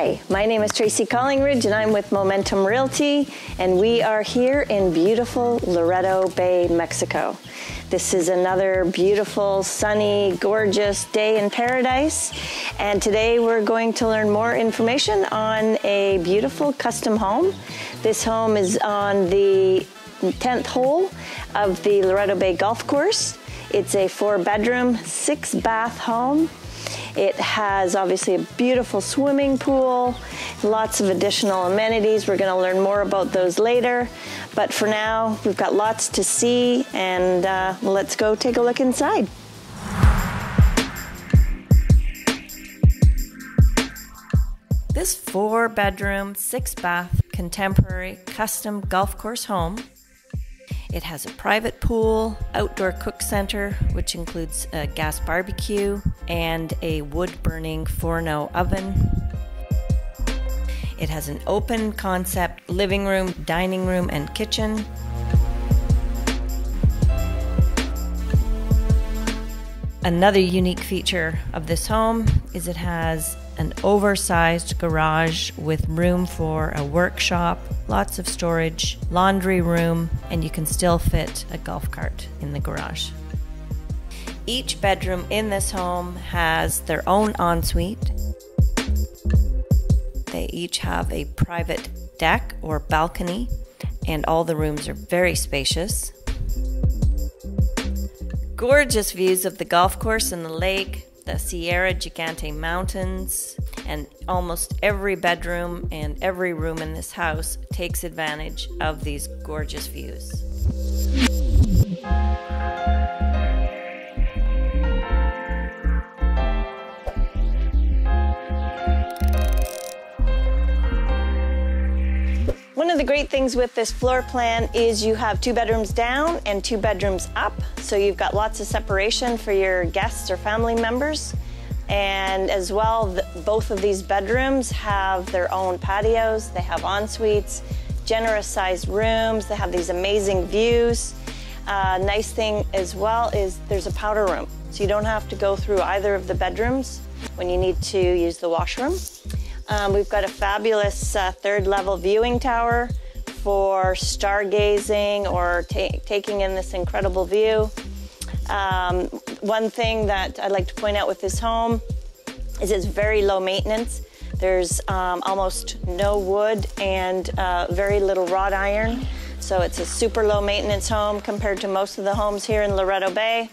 Hi, my name is Tracy Collingridge and I'm with Momentum Realty and we are here in beautiful Loreto Bay, Mexico. This is another beautiful, sunny, gorgeous day in paradise and today we're going to learn more information on a beautiful custom home. This home is on the 10th hole of the Loreto Bay Golf Course. It's a four bedroom, six bath home it has obviously a beautiful swimming pool, lots of additional amenities. We're going to learn more about those later. But for now, we've got lots to see, and uh, let's go take a look inside. This four bedroom, six bath, contemporary, custom golf course home it has a private pool, outdoor cook center, which includes a gas barbecue and a wood burning Forno oven. It has an open concept living room, dining room, and kitchen. Another unique feature of this home is it has an oversized garage with room for a workshop, lots of storage, laundry room, and you can still fit a golf cart in the garage. Each bedroom in this home has their own ensuite. They each have a private deck or balcony, and all the rooms are very spacious. Gorgeous views of the golf course and the lake, the Sierra Gigante Mountains, and almost every bedroom and every room in this house takes advantage of these gorgeous views. The great things with this floor plan is you have two bedrooms down and two bedrooms up. So you've got lots of separation for your guests or family members. And as well, the, both of these bedrooms have their own patios. They have en suites, generous sized rooms. They have these amazing views. Uh, nice thing as well is there's a powder room. So you don't have to go through either of the bedrooms when you need to use the washroom. Um, we've got a fabulous uh, third level viewing tower for stargazing or ta taking in this incredible view. Um, one thing that I'd like to point out with this home is it's very low maintenance. There's um, almost no wood and uh, very little wrought iron. So it's a super low maintenance home compared to most of the homes here in Loreto Bay.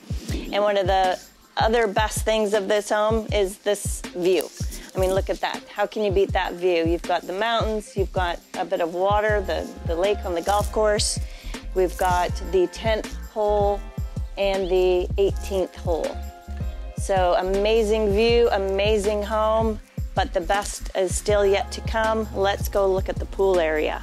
And one of the other best things of this home is this view. I mean, look at that. How can you beat that view? You've got the mountains, you've got a bit of water, the, the lake on the golf course. We've got the 10th hole and the 18th hole. So amazing view, amazing home, but the best is still yet to come. Let's go look at the pool area.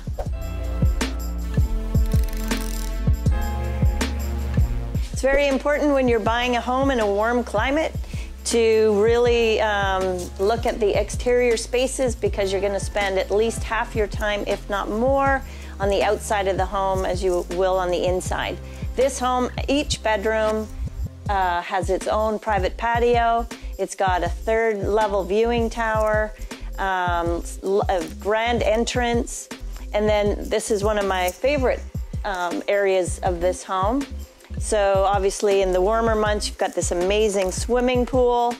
It's very important when you're buying a home in a warm climate to really um, look at the exterior spaces because you're going to spend at least half your time, if not more, on the outside of the home as you will on the inside. This home, each bedroom uh, has its own private patio. It's got a third level viewing tower, um, a grand entrance, and then this is one of my favorite um, areas of this home. So obviously in the warmer months, you've got this amazing swimming pool.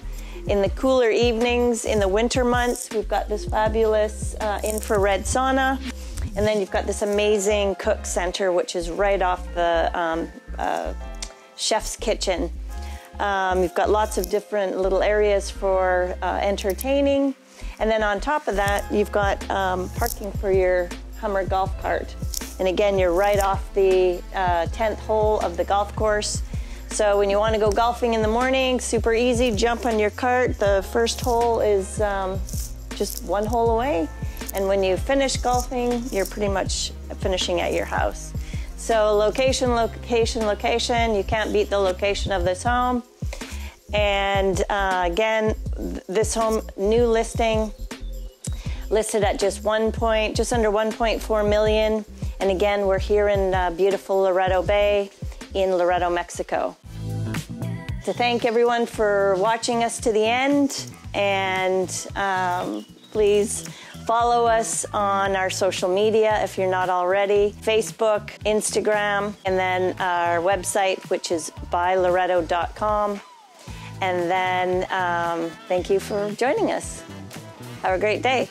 In the cooler evenings, in the winter months, we've got this fabulous uh, infrared sauna. And then you've got this amazing cook center, which is right off the um, uh, chef's kitchen. Um, you've got lots of different little areas for uh, entertaining. And then on top of that, you've got um, parking for your Hummer golf cart. And again, you're right off the uh, 10th hole of the golf course. So when you want to go golfing in the morning, super easy, jump on your cart. The first hole is um, just one hole away. And when you finish golfing, you're pretty much finishing at your house. So location, location, location. You can't beat the location of this home. And uh, again, this home, new listing, listed at just one point, just under 1.4 million. And again, we're here in uh, beautiful Loreto Bay in Loreto, Mexico. To thank everyone for watching us to the end and um, Please follow us on our social media if you're not already Facebook, Instagram, and then our website, which is buyloreto.com. And then um, thank you for joining us. Have a great day.